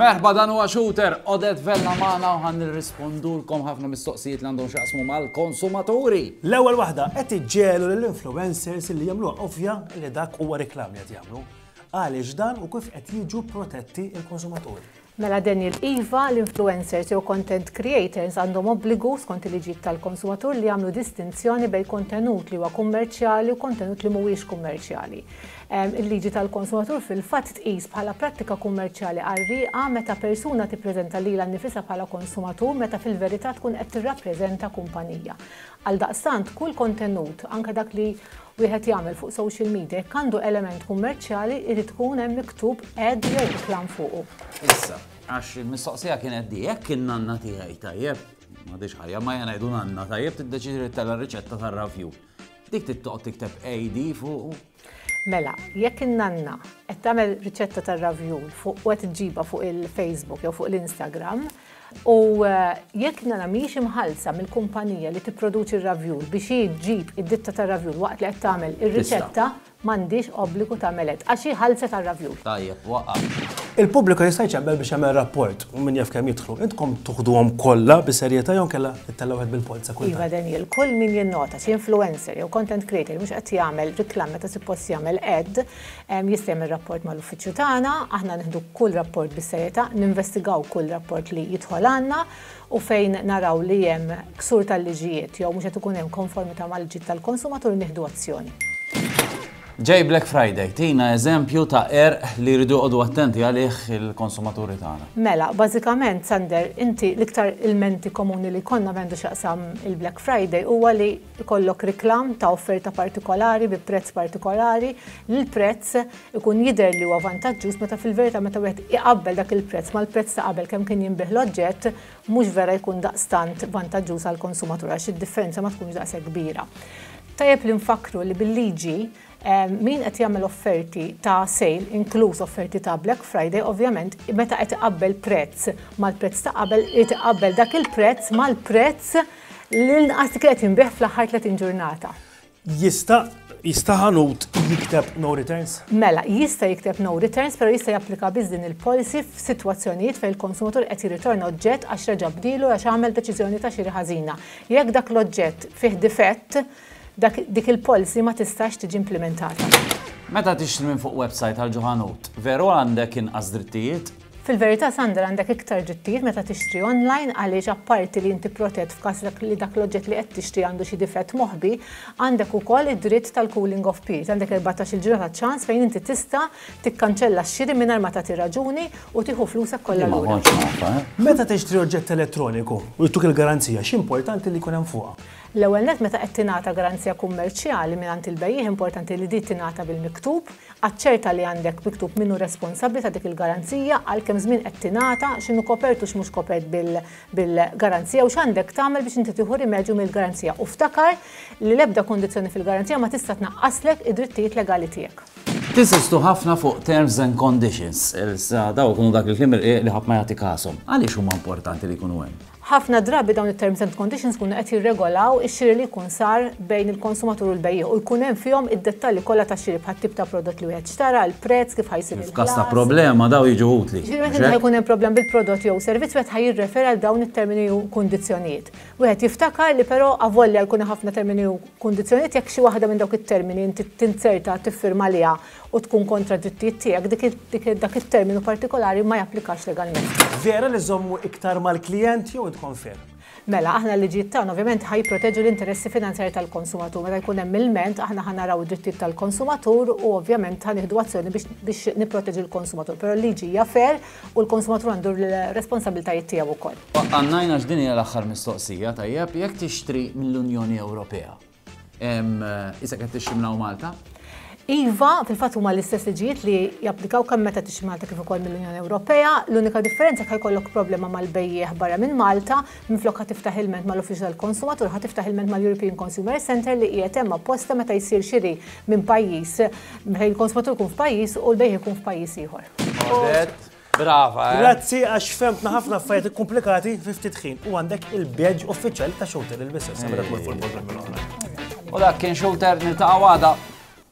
Merħba dan huwa shooter, Odet Vella magħna u ħan nirrispondulkom ħafna mistoqsijiet li għandhom xaqsmu mal-konsumaturi. L-ewwel waħda qed iġġelu lill-influencers li jagħmlu ovvja li dak huwa reklam li qed jagħmlu. Għaliex dan u kif qed jiġu protetti l-konsumaturi? Mela Daniel, Iva, l-influencers jew content creators għandhom obbligu, skont il-liġijiet tal-konsumatur, li jagħmlu distinzjoni bejn kontenut li huwa kummerċjali u kontenut li mhuwiex kummerċjali. Il-liġi tal-konsumatur fil-fatt tqis bħala prattika kummerċjali qarrieqa meta persuna tippreżenta lilha nnifisha bħala konsumatur meta fil-verità tkun qed tirrappreżenta kumpanija. Għaldaqstant, kull kontenut, anke dak li wieħed jagħmel fuq social media, jekk għandu element kummerċjali irid ikun hemm miktub ad jew reklam fuqu. Issa, għax il-mistoqsija kienet di, jekk in-nanna tiegħi tajjeb, m'għadhiex ħajja, ma hija ngħidu nanna tajjeb tiddeċiedi li tella' riċetta tar-ravjul. Dik trid toqgħod tikteb AD fuqu. Mela, jekk in-nanna qed tagħmel riċetta tar-ravjul fuq u qed iġġibha fuq il-Facebook jew fuq l-Instagram, u jekk in-nanna mhijiex imħallsa mill-kumpanija li tipproduċi r-ravjul biex hi ġġib id-ditta tar-ravjul waqt li qed tagħmel ir-riċetta, m'għandhiex obbligu tagħmel hekk, għax hi ħallset għar-ravjul. Tajjeb, waqaf. Il-pubbliku jista' jċemmed biex jagħmel rapport U min jaf kemm jidħlu. Intkom tuħduhom kollha bi serjetà jew inkella ittellgħu wieħed bil-polza kultant? Iva Daniel, kull min jinnota xi influencer jew content creator li mhux qed jagħmel reklam meta suppost jagħmel ad, jista' jagħmel rapport mal-uffiċċju tagħna, aħna nieħdu kull rapport bis-serjetà, ninvestigaw kull rapport li jidħol għandna u fejn naraw li hemm ksur tal-liġijiet jew mhux qed ikun hemm konformità mal-liġijiet tal-konsumatur nieħdu azzjoni. Ġej Black Friday, tina eżempju ta' qerq li jridu joqogħdu attenti għalih il-konsumaturi tagħna. Mela, bażikament, Sander, inti l-iktar ilmenti komuni li jkollna f'għandu x'jaqsam il-Black Friday huwa li jkollok reklam ta' offerta partikolari bi prezz partikolari li l-prezz ikun jidher li huwa vantaġġuż meta fil-verità meta wieħed iqabbel dak il-prezz mal-prezz ta' qabel kemm kien jinbiegħ l-oġġett mhux vera jkun daqstant vantaġġuż għall-konsumatur għax id-differenza ma tkunx daqshekk kbira. Tajjeb li nfakkru li bil-liġi min qed jagħmel offerti ta' sale, inkluż offerti ta' Black Friday, ovvjament meta qed iqabbel prezz mal-prezz ta' qabel irid iqabbel dak il-prezz mal-prezz li l-inqas li kien qed jinbiegħ fl-aħħar 30 ġurnata. Jista' jista' ħanut jikteb no returns? Mela, jista' jikteb no returns, però jista' japplika biss din il-policy f'sitwazzjonijiet fejn il-konsumatur qed jirritorna oġġett għax reġa' bdielu għax għamel deċiżjoni ta' xiri ħażina. Jekk dak l-oġġett fih difett, dak dik il-policy ma tistax tiġi implimentata. Meta tixtri minn fuq websajt għal ġo ħanut, veru għandek inqas drittijiet? Fil-verità Sandra għandek iktar drittijiet meta tixtri online għaliex apparti li inti protett f'każ li dak l-oġġett li qed tixtri għandu xi difett moħbi, għandek ukoll id-dritt tal-cooling off period, għandek erbatax-il ġurnata ċans fejn inti tista' tikkanċella x-xiri mingħajr ma tagħti raġuni u tieħu flusek kollha lura. Meta tixtri oġġett elettroniku u jittuk il-garanzija, x'importanti li jkun hemm fuqha? L-ewwel nett meta qed tingħata garanzija kummerċjali mingħand il-bejjiegħ importanti li din tingħata bil-miktub, Aċċerta li għandek miktub min hu responsabbli ta' dik il-garanzija, għal kemm żmien qed tingħata, x'inhu kopert u x'mhux kopert bil-garanzija u x'għandek tagħmel biex inti tieħu rimedju mill-garanzija u ftakar li l-ebda kondizzjoni fil-garanzija ma tista' tnaqqaslek id-drittijiet legali tiegħek. Tinsistu ħafna fuq terms and conditions. Issa, dawk ikunu dak il-kliem li ħadd ma jagħti kashom. Għaliex huma importanti li jkunu hemm? Ħafna drabi dawn it-terms and conditions ikunu qed jirregolaw ix-xiri li jkun sar bejn il-konsumatur u l-bejjiegħ u jkun hemm fihom id-dettalji kollha tax-xiri bħat-tip ta' prodott li wieħed xtara, il-prezz, kif ħa jsir il-ħlas. F'każ ta' problema dawn jiġu utli, Jiġifieri meta mhux hekk? jkun hemm problema bil-prodott jew servizz wieħed ħa jirreferi għal dawn it-termini u kundizzjonijiet. Wieħed jiftakar li però avolja jkun hemm ħafna termini u kundizzjonijiet jekk xi waħda minn dawk it-termini inti tinzerta, tiffirma għaliha, u tkun kontra d-drittijiet tiegħek, dak it-terminu partikolari ma japplikax legalment. Vera li żommu iktar mal-klijent jew intkom ferm? Mela, aħna l-liġijiet tagħna ovvjament ħaj jipproteġu l-interessi finanzjarji tal-konsumatur. Meta jkun hemm ilment, aħna ħa naraw id-drittijiet tal-konsumatur u ovvjament ħa nieħdu azzjoni biex nipproteġu l-konsumatur. Però l-liġi hija fair u l-konsumatur għandu l-responsabbiltajiet tiegħu wkoll. Qannajn għax din hija l-aħħar mistoqsija, tajjeb, jekk tixtri mill-Unjoni Ewropea, Hemm isek qed tixximnaw Malta? Iva, fil-fatt huma l-istess liġijiet li japplikaw kemm meta tixtri Malta kif ukoll mill-Unjoni Ewropea. L-unika differenza jekk ikollok problema mal-bejjiegħ barra minn Malta, minflok ħa tiftaħ ilment mal-Uffiċċju tal-Konsumatur ħa tiftaħ ilment mal-European Consumer Centre li qiegħed hemm apposta meta jsir xiri minn pajjiż, meta l-konsumatur jkun f'pajjiż u l-bejjiegħ ikun f'pajjiż ieħor. Brava, eh? Grazzi għax femtna ħafna affarijiet ikkumplikati fi ftit ħin u għandek il-badge uffiċjali ta' xouter il-bisses. Għamilek mur fuq il-programm U dak kien xouter niltaqgħu għada.